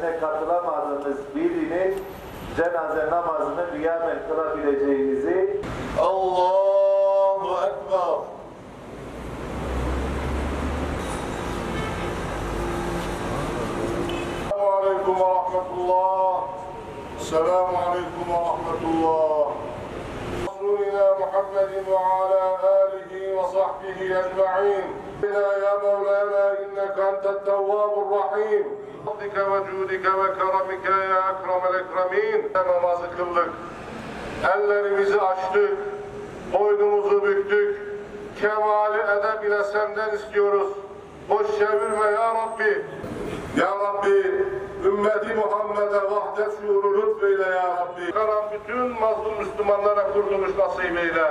cenazesine katılamadığınız birinin cenaze namazını kıyamet kılabileceğinizi Allahu Ekber. Selamun Aleyküm ve Rahmetullah. Selamun Aleyküm ve Rahmetullah. Resulina Muhammedin ve ala وصحبه أجمعين يا مولانا إنك أنت التواب الرحيم فضلك وجودك وكرمك يا أكرم الأكرمين namazı kıldık ellerimizi açtık boynumuzu büktük kemali edep ile senden istiyoruz boş çevirme ya Rabbi ya Rabbi ümmeti Muhammed'e vahdet şuuru lütfeyle ya Rabbi. Karan bütün mazlum Müslümanlara kurtuluş nasip eyle.